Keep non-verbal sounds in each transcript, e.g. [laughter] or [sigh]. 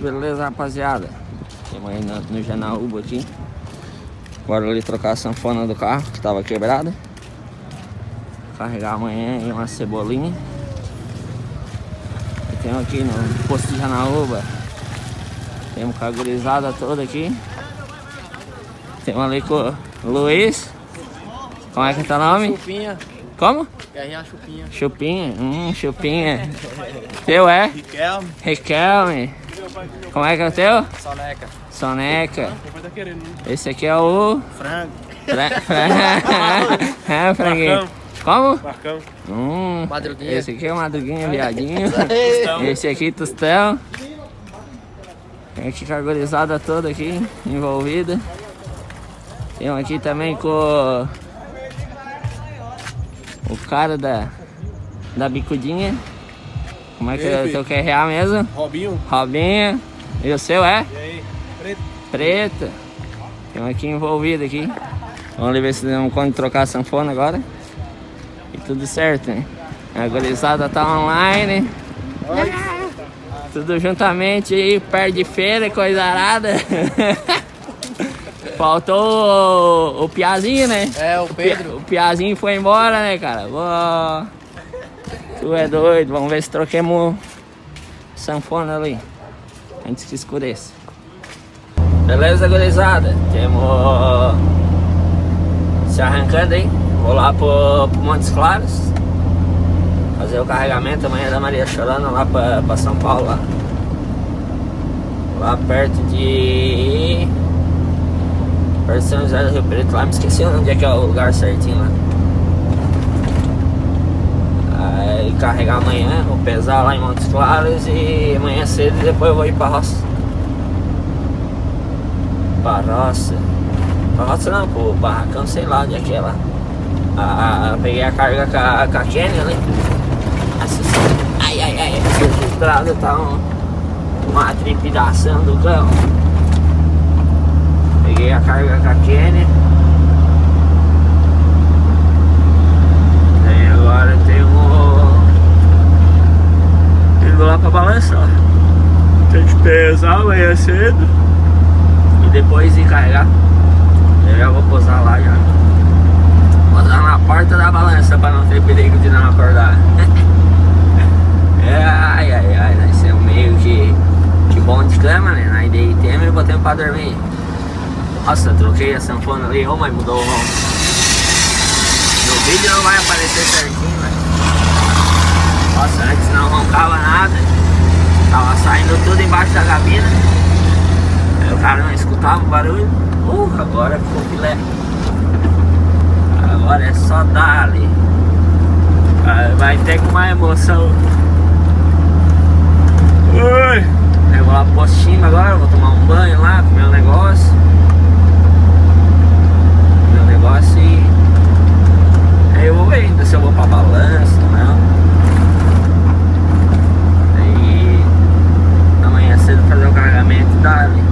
Beleza, rapaziada? Temos aí no, no Janaúba aqui. Bora ali trocar a sanfona do carro, que tava quebrada. Carregar amanhã aí uma cebolinha. E temos aqui no posto de Janaúba. Temos com a gurizada toda aqui. Temos ali com o Luiz. Como é que tá o nome? Chupinha, Como? Guerrinha Chupinha. Chupinha, hum, chupinha. Teu é? Riquelme. Riquelme. Como é que é o teu? Soneca. Soneca. Esse aqui é o. Frango. Fra... Fra... [laughs] é, franguinho. Como? Marcão. Hum, Madruguinha. esse aqui é o Madruguinha, [laughs] viadinho. Esse aqui, Tostão. Tem aqui com a toda aqui, envolvida. Tem um aqui também com o- o cara da, da bicudinha. Como é que é o filho? teu QRA mesmo? Robinho. Robinha. E o seu é? E aí? Preto. Preta. Tem um aqui envolvido aqui. Vamos ver se conta de trocar a sanfona agora. E tudo certo, né? A gurizada tá online. Tudo juntamente aí, perto de feira, coisa arada. [laughs] Faltou o, o Piazinho, né? É, o Pedro. O Piazinho foi embora, né, cara? Ó, Tu é doido. Vamos ver se troquemos sanfona ali. Antes que escureça. Beleza, gurizada? Temos se arrancando aí. Vou lá pro, pro Montes Claros. Fazer o carregamento amanhã da Maria Chorana lá pra, pra São Paulo. Lá. lá perto de. Perto de São José do Rio Preto. Lá me esqueci onde é que é o lugar certinho lá. Aí carregar amanhã, vou pesar lá em Montes Claros e amanhã cedo e depois eu vou ir pra roça. Pra roça. Pra roça não, pro barracão, sei lá onde é que é lá. Ah, ah, peguei a carga com a, com a ali. Nossa, ai ai ai, essa estrada tá um, uma trepidação do cão. Peguei a carga com a Kenny. Aí agora eu tenho indo lá pra balança, ó. Tem que pesar amanhã cedo e depois ir carregar. Eu já vou posar lá já. Posar na porta da balança pra não ter perigo de não acordar. [laughs] é, ai ai ai, nós somos meio que, que bom de cama, né? Nós deitemos e botamos pra dormir. Nossa, troquei a sanfona ali, ô mas mudou o vídeo não vai aparecer certinho. Nossa, antes não roncava nada. Tava saindo tudo embaixo da cabina. Aí o cara não escutava o barulho. Uh, agora ficou filé. Agora é só dar ali. Vai ter com uma emoção. Ui. Lá pro postinho agora, vou tomar um banho lá, comer um negócio. Comer um negócio e Aí eu vou ver ainda se eu vou pra balança ou não. Aí amanhã cedo fazer o carregamento e dar ali.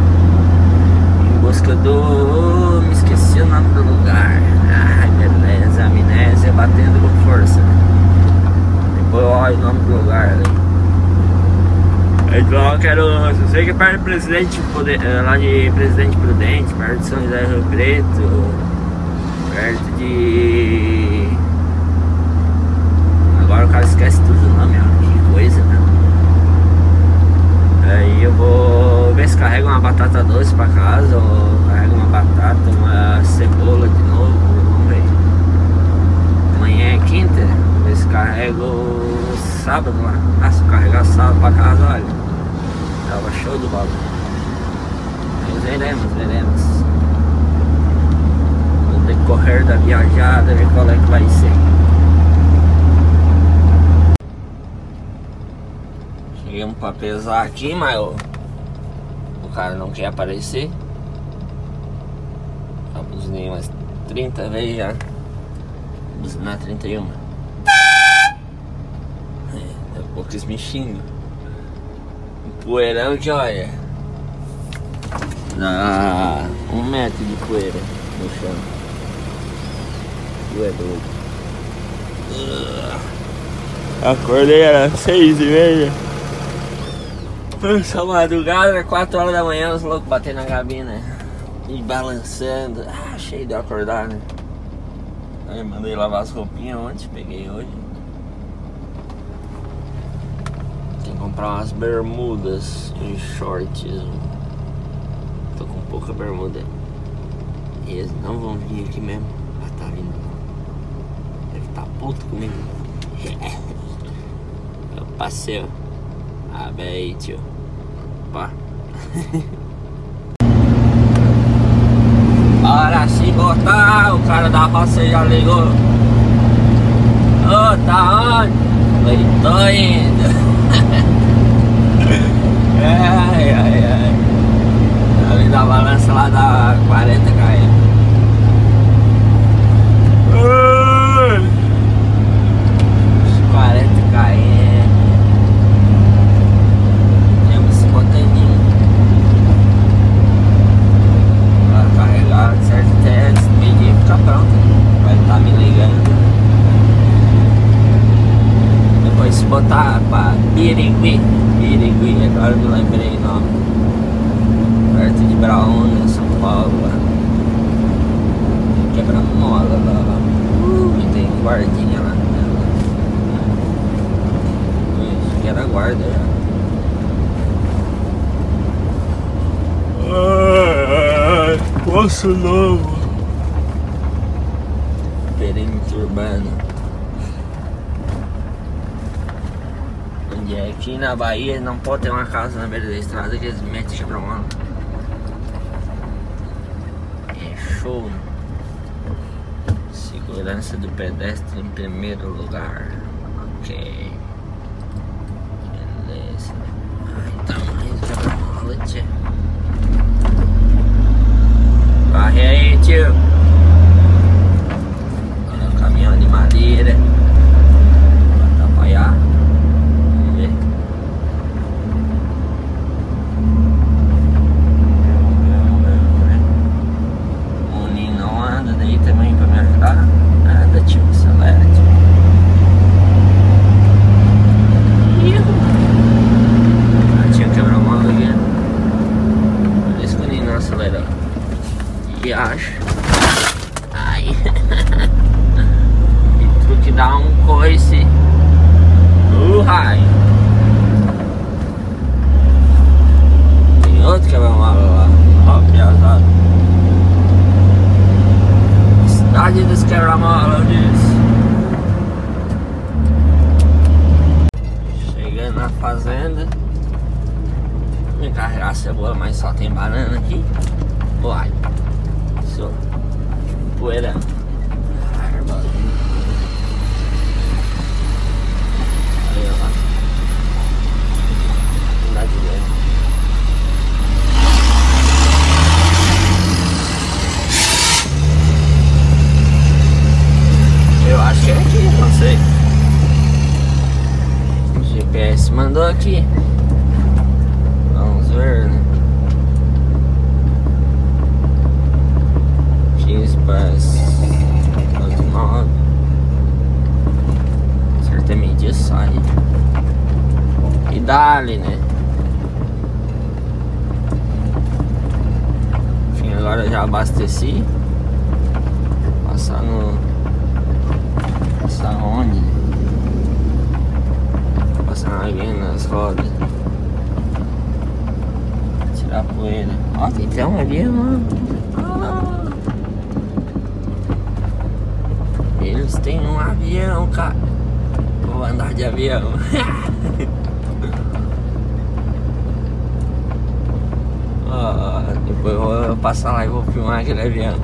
Em busca do. Me esqueci o nome do lugar. Ai beleza, amnésia batendo com força. Depois eu olho o nome do lugar ali. Então eu quero. Eu sei que é perto de Presidente eh, lá de Presidente Prudente, perto de São José do Rio Preto, perto de. Agora o cara esquece tudo o nome, ó. Que coisa, né? Aí eu vou ver se carrega uma batata doce pra casa ou carrega uma batata, uma cebola de novo, vamos ver. Amanhã é quinta, vou ver se carrego sábado lá. Ah, se eu carregar sábado pra casa, olha. Tava show do bagulho. Mas veremos, veremos. No decorrer da viajada, ver qual é que vai ser. Pesar aqui, mas o, o cara não quer aparecer. Já buzinei umas 30 vezes já. Buzinar 31. É, daqui a pouco eles. Um poeirão que olha. Dá um metro de poeira no chão. Tu é doido. Ugh. Acordei era seis e meia. Essa madrugada, 4 horas da manhã, os loucos batendo na gabina e balançando. Ah, cheio de acordar, né? Aí mandei lavar as roupinhas ontem, peguei hoje. Tem que comprar umas bermudas e shorts. Tô com pouca bermuda. E eles não vão vir aqui mesmo. Ah, tá vindo. Deve estar tá puto comigo. [laughs] Eu passei, ó. Ah, bem, tio. Opa. [laughs] Hora se botar, o cara da roça já ligou. Ô, oh, tá onde? Falei, tô indo. [laughs] ai, ai, ai. Ali da balança lá da 40 km. botar pra Birigui Birigui, agora me lembrei o nome Perto de Brauna, São Paulo lá Quebrando mola lá, lá. Uh, E tem guardinha lá Acho que era guarda já Ai, Poço Novo Perímetro urbano E aqui na Bahia não pode ter uma casa na beira da estrada que eles metem quebra-mão. É show. Segurança do pedestre em primeiro lugar. Ok. Beleza. Ai, tamanho do quebra-mola, tio. Corre aí, tio. Olha o caminhão de madeira. Pra apoiar. acho. Ai. e tu que dá um coice. Uh, raio. Tem outro que vai lá, lá. Ó, piazada. Cidade dos quebra-molas, Chegando na fazenda. Vou carregar a cebola, mas só tem banana aqui. Uai isso. Poeira. Aí, ó. Nada de ver. Eu acho que é aqui, não sei. Mandou aqui. Vamos ver, né? Express Automóvel Certa mídia sai E dali, né? Enfim, agora já abasteci Passar no Passar onde? Passar alguém nas rodas Tirar a poeira Ó, tem até avião, mano. Eles têm um avião, cara. Vou andar de avião. [laughs] depois eu vou passar lá e vou filmar aquele avião.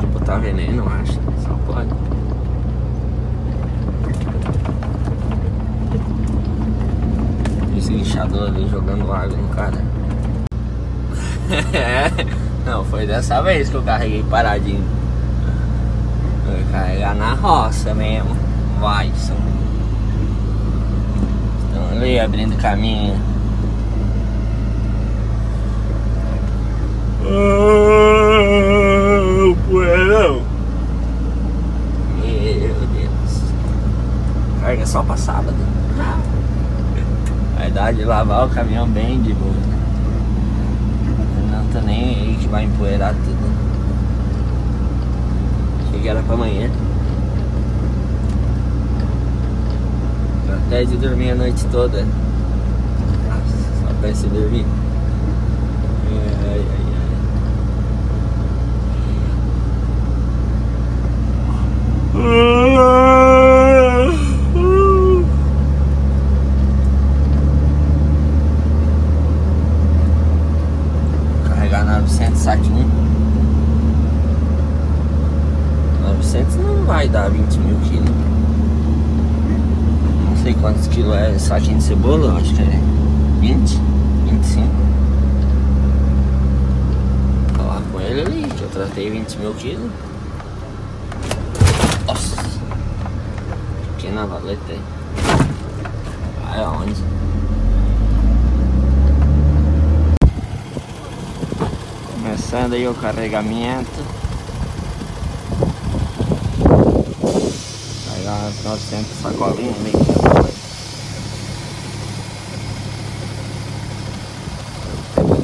Tipo, tá veneno, acho. Só pode. Lixador ali jogando água no cara. [laughs] Não, foi dessa vez que eu carreguei paradinho. Vai carregar na roça mesmo. Vai, são. Estão ali abrindo caminho. Oh, poeirão. Meu Deus. Carga só pra sábado. Vai dar de lavar o caminhão bem de boa. Não tá nem aí que vai empoeirar tudo. Achei era pra amanhã. Até de dormir a noite toda. Nossa, só pra se dormir. Ai, ai, ai. Carregar 900 saquinho 900 não vai dar 20 mil quilos Não sei é saquinho de cebola, acho que é 20, 25 Falar com ele ali, que eu tratei 20 mil quilos. Nossa! Pequena valeta aí Vai aonde? Começando aí o carregamento. Carregar umas 900 sacolinhas meio que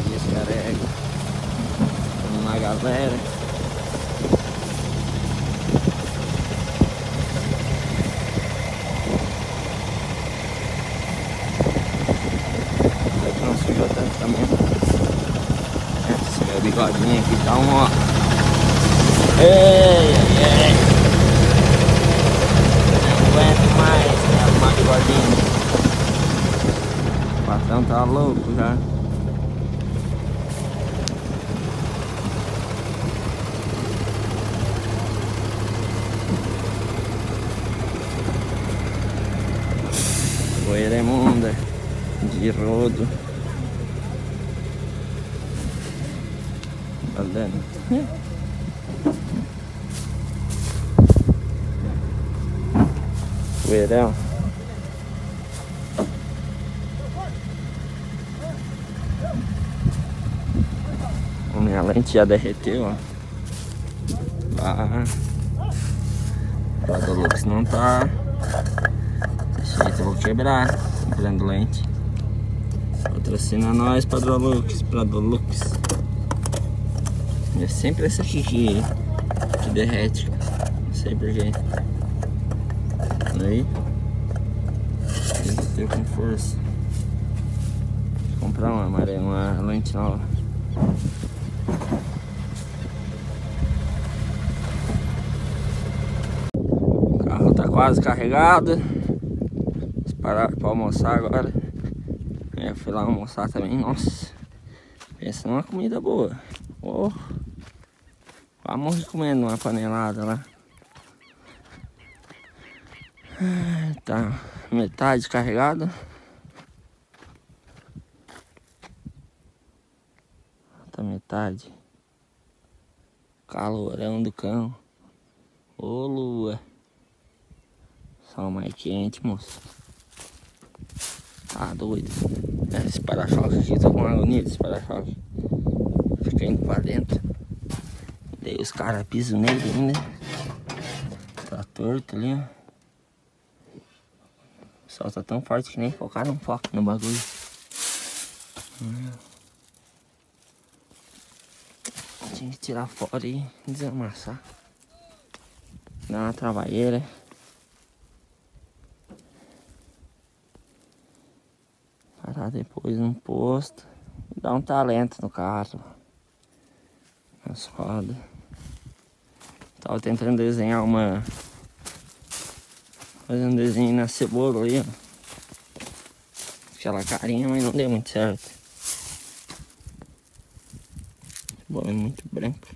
Descarrega Uma galera Até que não sujou tanto também Esse meu um ó Ei, ei, ei Não aguento mais né, arrumar bigodinho O patrão tá louco já. Poeira imunda de rodo Valendo Poeirão [laughs] A minha lente já derreteu, ó. Ah, o Lux não tá. Jeito eu vou quebrar comprando lente. Patrocina nós, Padrolux, Padrolux. É sempre essa aqui que, que derrete. Não sei porquê. Aí. Tem que ter com força. Vou comprar uma amarela, uma lente nova. O carro tá quase carregado parar pra almoçar agora. Eu fui lá almoçar também, nossa. Pensa numa comida boa. Oh. Vamos comendo uma panelada lá. Tá metade carregado. Tá metade. Calorão do cão. Ô lua. Sol mais quente, moço. Tá doido. É, esse para-choque aqui, tô com agonia desse para-choque. Fica indo pra dentro. Daí os caras pisam nele ainda. Tá torto ali, ó. O sol tá tão forte que nem focar um foco no bagulho. Hum. Tinha que tirar fora e desamassar. Dá uma trabalheira. Parar depois no posto. Dá um talento no carro. Nas rodas. Tava tentando desenhar uma. Fazer um desenho na cebola ali, ó. Aquela carinha, mas não deu muito certo. A cebola é muito branca.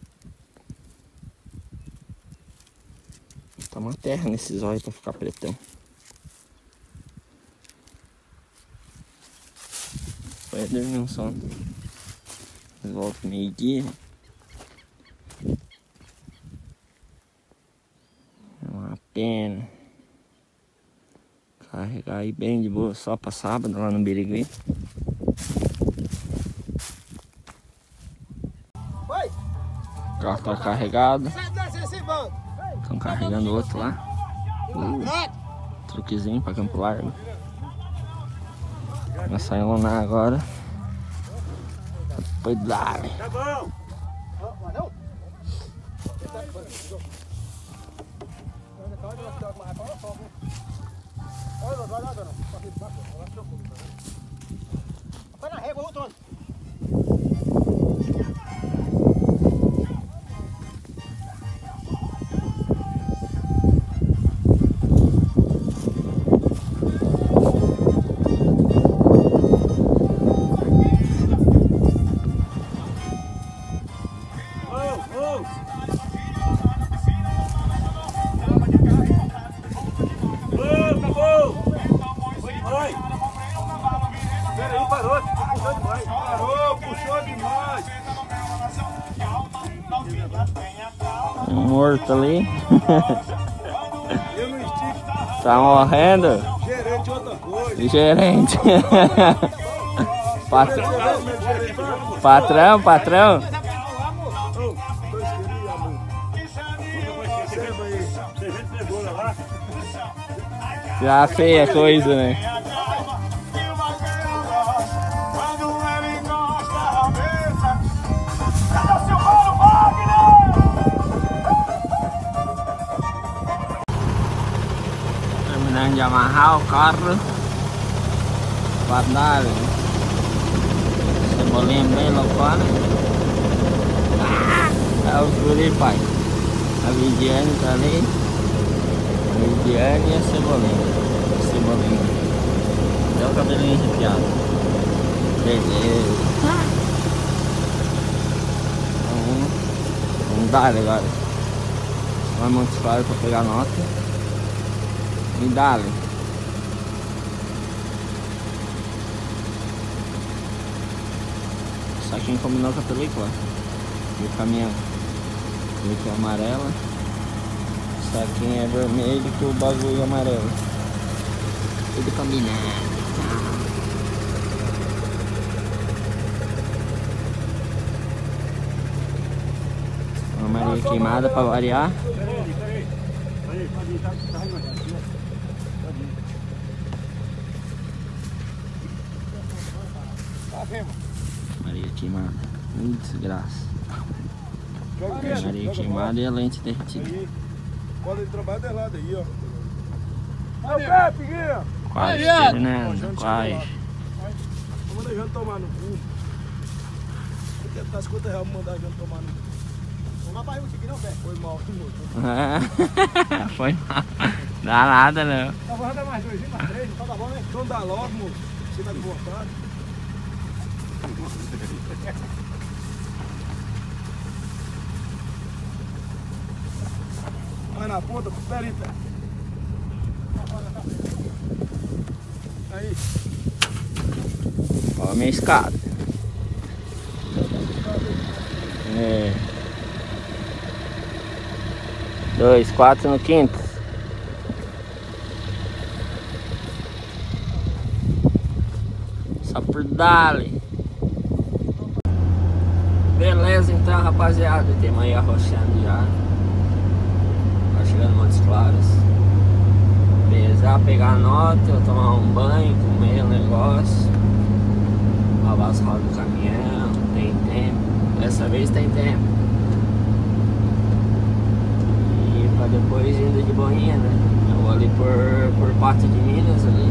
Tá uma terra nesses olhos pra ficar pretão. Foi dormir um sono. Volta meio-dia. É uma pena. Carregar aí só pra sábado lá no Birigui. O carro tá carregado. Estão carregando outro lá. Uh, truquezinho pra Campo Largo. Vai sair lunar agora. Depois dá. Tá bom. Vai na régua, ô Tony. Morto ali. tá morrendo? Gerente outra coisa. Gerente. patrão, patrão. Já feia coisa, né? De amarrar o carro. Para dar cebolinha bem loucona ah, é o guri pai. A Vidiane tá ali. A Vidiane e a cebolinha. Cebolinha. Até o cabelinho arrepiado. Beleza. Vamos, vamos dar agora. Vai Montes Claros para pegar nota e dale. Saquinho combinou com a película. E o caminhão. Película amarela. Saquinho é vermelho com o bagulho amarelo. Tudo combinado. Uma Maria queimada para variar. Maria queimada. Muito desgraça. Maria queimada e a lente derretida. Pode trabalhar de lado aí, ó. Vai, Piguinha! Quase, Fernando, quase. Vamos Jânio tomar no cu. Porque tá 50 reais pra mandar Jânio tomar no cu. Não ir aqui não, velho. Foi mal, Foi mal. Dá nada, não. Tá bom, mais dois, mais três, então tá bom, né? Então dá logo, moço. Você tá de vontade. Vai na ponta, pera aí. Ó a minha escada. É. Dois, quatro no quinto. Só por dali. Beleza então rapaziada, tem aí arrochando já. Tá chegando Montes Claros. Beleza, pegar a nota, tomar um banho, comer um negócio. Lavar as rodas do caminhão, tem tempo. Dessa vez tem tempo. E pra depois indo de boinha, né? Eu vou ali por, por Pato de Minas ali.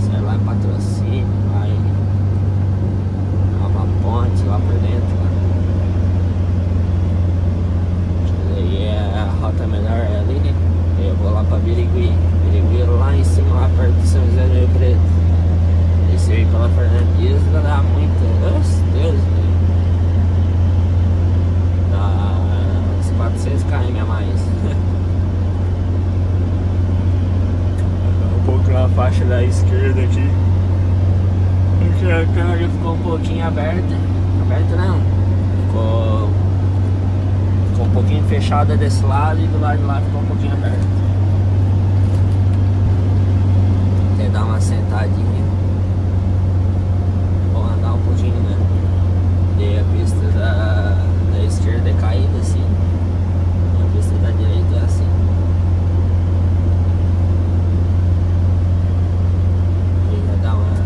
Sai lá patrocínio, vai. Nova ponte lá por dentro. Rota melhor é ali? Eu vou lá pra Birigui. Birigui lá em cima, lá perto de São José do Rio Preto. Esse aí pela vai dar muito. Nossa, Deus, velho. Dá uns 400 km a mais. [laughs] um pouco na faixa da esquerda aqui. Porque a câmera ficou um pouquinho aberta. Aberta não. Ficou um pouquinho fechada desse lado e do lado de lá ficou um pouquinho aberto. Até dar uma sentadinha. Vou andar um pouquinho, né? E a pista da, da esquerda é caída assim. E a pista da direita é assim. E vai dar uma,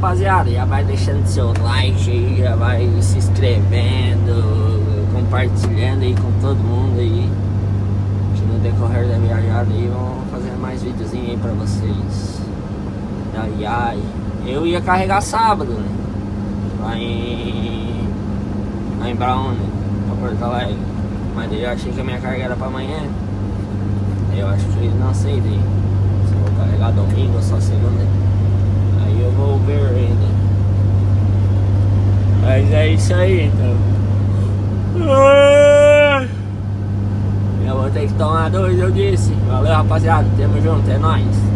rapaziada, já vai deixando seu like aí, já vai se inscrevendo, compartilhando aí com todo mundo aí. Que no decorrer da viajada aí vamos fazer mais videozinho aí pra vocês. Da viagem. Eu ia carregar sábado, né? Lá em. Lá em Brown, né? Pra Porto Alegre. Mas eu achei que a minha carga era pra amanhã. Eu acho que não sei daí. Se eu vou carregar domingo ou só segunda. Eu vou ver ainda. Mas é isso aí então. Eu vou ter que tomar dois, eu disse. Valeu rapaziada, tamo junto, é nóis.